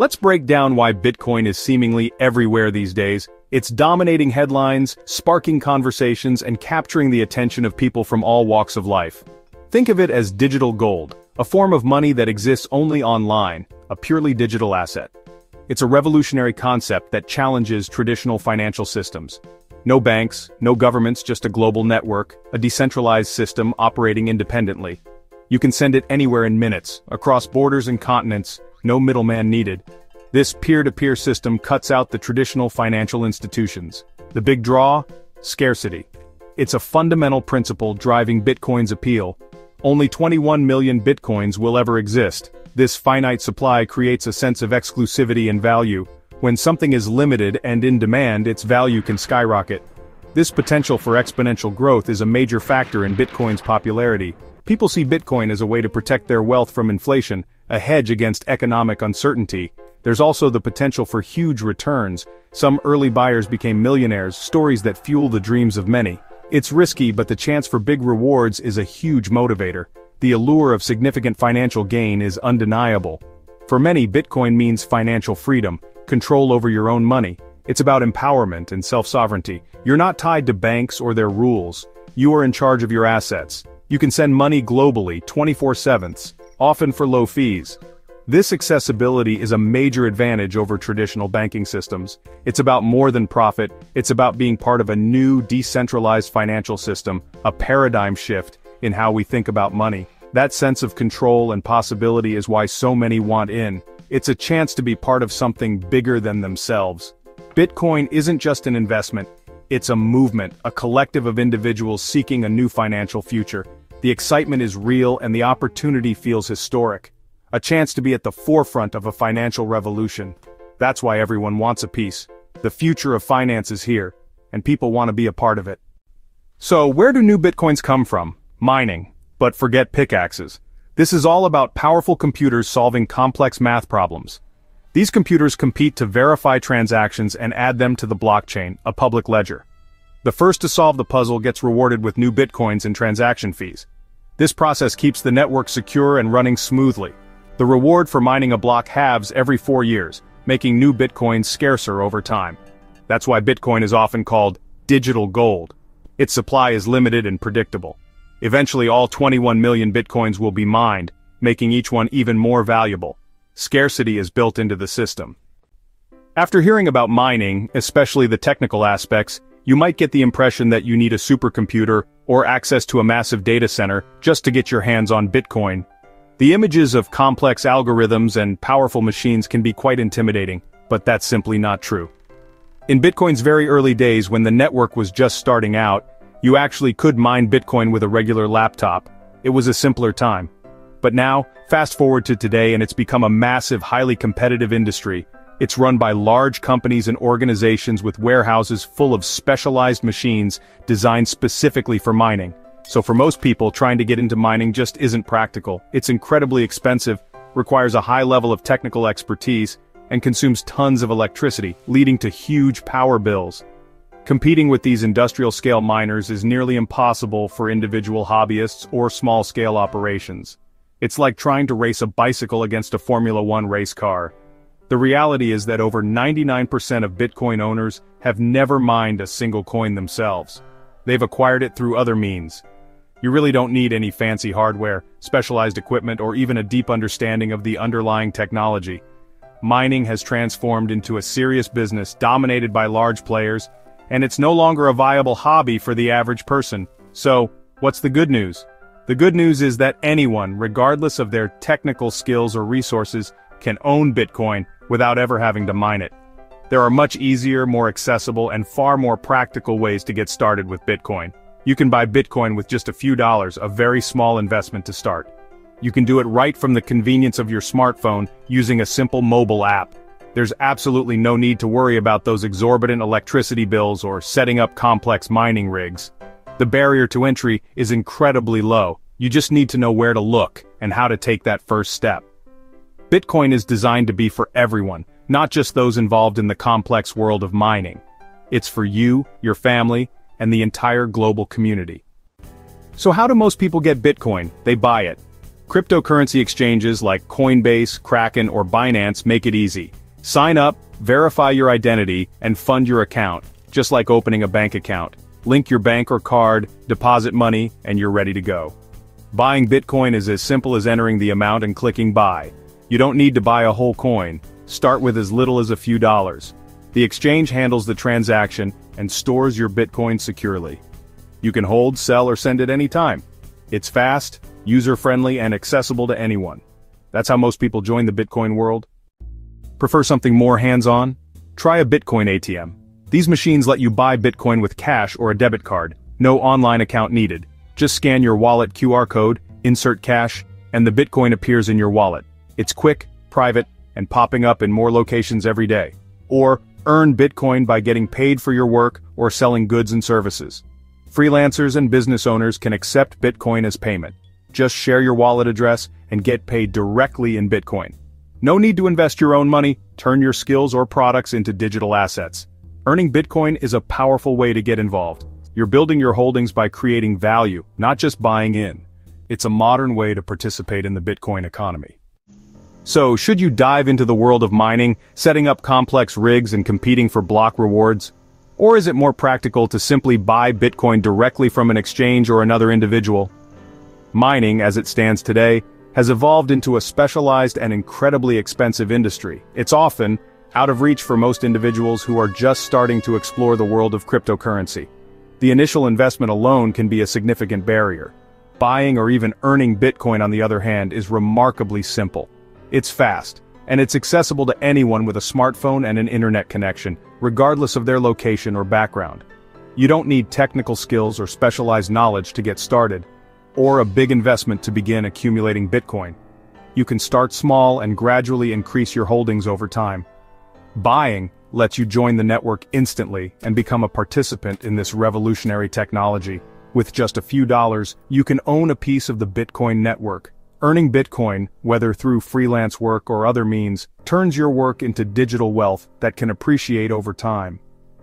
Let's break down why Bitcoin is seemingly everywhere these days. It's dominating headlines, sparking conversations, and capturing the attention of people from all walks of life. Think of it as digital gold, a form of money that exists only online, a purely digital asset. It's a revolutionary concept that challenges traditional financial systems. No banks, no governments, just a global network, a decentralized system operating independently. You can send it anywhere in minutes, across borders and continents, no middleman needed. This peer-to-peer system cuts out the traditional financial institutions. The big draw? Scarcity. It's a fundamental principle driving Bitcoin's appeal. Only 21 million Bitcoins will ever exist. This finite supply creates a sense of exclusivity and value. When something is limited and in demand its value can skyrocket. This potential for exponential growth is a major factor in Bitcoin's popularity. People see Bitcoin as a way to protect their wealth from inflation, a hedge against economic uncertainty. There's also the potential for huge returns. Some early buyers became millionaires, stories that fuel the dreams of many. It's risky but the chance for big rewards is a huge motivator. The allure of significant financial gain is undeniable. For many Bitcoin means financial freedom, control over your own money. It's about empowerment and self-sovereignty. You're not tied to banks or their rules. You are in charge of your assets. You can send money globally 24-7, often for low fees. This accessibility is a major advantage over traditional banking systems. It's about more than profit, it's about being part of a new decentralized financial system, a paradigm shift in how we think about money. That sense of control and possibility is why so many want in. It's a chance to be part of something bigger than themselves. Bitcoin isn't just an investment, it's a movement, a collective of individuals seeking a new financial future. The excitement is real and the opportunity feels historic. A chance to be at the forefront of a financial revolution. That's why everyone wants a piece. The future of finance is here, and people want to be a part of it. So where do new bitcoins come from? Mining. But forget pickaxes. This is all about powerful computers solving complex math problems. These computers compete to verify transactions and add them to the blockchain, a public ledger. The first to solve the puzzle gets rewarded with new bitcoins and transaction fees. This process keeps the network secure and running smoothly. The reward for mining a block halves every four years, making new bitcoins scarcer over time. That's why Bitcoin is often called digital gold. Its supply is limited and predictable. Eventually all 21 million bitcoins will be mined, making each one even more valuable. Scarcity is built into the system. After hearing about mining, especially the technical aspects, you might get the impression that you need a supercomputer or access to a massive data center just to get your hands on Bitcoin. The images of complex algorithms and powerful machines can be quite intimidating, but that's simply not true. In Bitcoin's very early days when the network was just starting out, you actually could mine Bitcoin with a regular laptop. It was a simpler time. But now, fast forward to today and it's become a massive, highly competitive industry, it's run by large companies and organizations with warehouses full of specialized machines designed specifically for mining. So for most people, trying to get into mining just isn't practical. It's incredibly expensive, requires a high level of technical expertise, and consumes tons of electricity, leading to huge power bills. Competing with these industrial-scale miners is nearly impossible for individual hobbyists or small-scale operations. It's like trying to race a bicycle against a Formula One race car. The reality is that over 99% of Bitcoin owners have never mined a single coin themselves. They've acquired it through other means. You really don't need any fancy hardware, specialized equipment or even a deep understanding of the underlying technology. Mining has transformed into a serious business dominated by large players, and it's no longer a viable hobby for the average person. So, what's the good news? The good news is that anyone, regardless of their technical skills or resources, can own Bitcoin without ever having to mine it. There are much easier, more accessible, and far more practical ways to get started with Bitcoin. You can buy Bitcoin with just a few dollars, a very small investment to start. You can do it right from the convenience of your smartphone using a simple mobile app. There's absolutely no need to worry about those exorbitant electricity bills or setting up complex mining rigs. The barrier to entry is incredibly low, you just need to know where to look and how to take that first step. Bitcoin is designed to be for everyone, not just those involved in the complex world of mining. It's for you, your family, and the entire global community. So how do most people get Bitcoin? They buy it. Cryptocurrency exchanges like Coinbase, Kraken, or Binance make it easy. Sign up, verify your identity, and fund your account, just like opening a bank account. Link your bank or card, deposit money, and you're ready to go. Buying Bitcoin is as simple as entering the amount and clicking buy. You don't need to buy a whole coin, start with as little as a few dollars. The exchange handles the transaction and stores your Bitcoin securely. You can hold, sell, or send it anytime. It's fast, user-friendly, and accessible to anyone. That's how most people join the Bitcoin world. Prefer something more hands-on? Try a Bitcoin ATM. These machines let you buy Bitcoin with cash or a debit card, no online account needed. Just scan your wallet QR code, insert cash, and the Bitcoin appears in your wallet. It's quick, private, and popping up in more locations every day. Or, earn Bitcoin by getting paid for your work or selling goods and services. Freelancers and business owners can accept Bitcoin as payment. Just share your wallet address and get paid directly in Bitcoin. No need to invest your own money, turn your skills or products into digital assets. Earning Bitcoin is a powerful way to get involved. You're building your holdings by creating value, not just buying in. It's a modern way to participate in the Bitcoin economy. So, should you dive into the world of mining, setting up complex rigs and competing for block rewards? Or is it more practical to simply buy Bitcoin directly from an exchange or another individual? Mining, as it stands today, has evolved into a specialized and incredibly expensive industry. It's often out of reach for most individuals who are just starting to explore the world of cryptocurrency. The initial investment alone can be a significant barrier. Buying or even earning Bitcoin on the other hand is remarkably simple. It's fast, and it's accessible to anyone with a smartphone and an internet connection, regardless of their location or background. You don't need technical skills or specialized knowledge to get started, or a big investment to begin accumulating Bitcoin. You can start small and gradually increase your holdings over time. Buying lets you join the network instantly and become a participant in this revolutionary technology. With just a few dollars, you can own a piece of the Bitcoin network. Earning Bitcoin, whether through freelance work or other means, turns your work into digital wealth that can appreciate over time.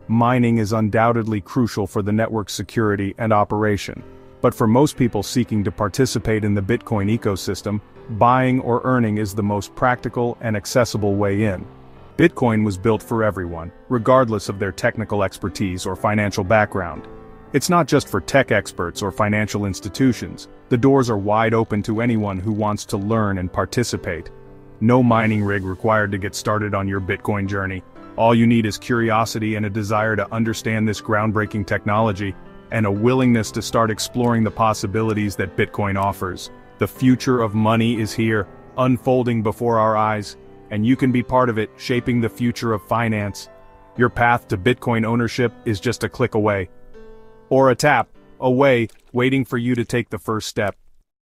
Mining is undoubtedly crucial for the network's security and operation. But for most people seeking to participate in the Bitcoin ecosystem, buying or earning is the most practical and accessible way in. Bitcoin was built for everyone, regardless of their technical expertise or financial background. It's not just for tech experts or financial institutions, the doors are wide open to anyone who wants to learn and participate. No mining rig required to get started on your Bitcoin journey. All you need is curiosity and a desire to understand this groundbreaking technology, and a willingness to start exploring the possibilities that Bitcoin offers. The future of money is here, unfolding before our eyes, and you can be part of it, shaping the future of finance. Your path to Bitcoin ownership is just a click away. Or a tap, away, waiting for you to take the first step.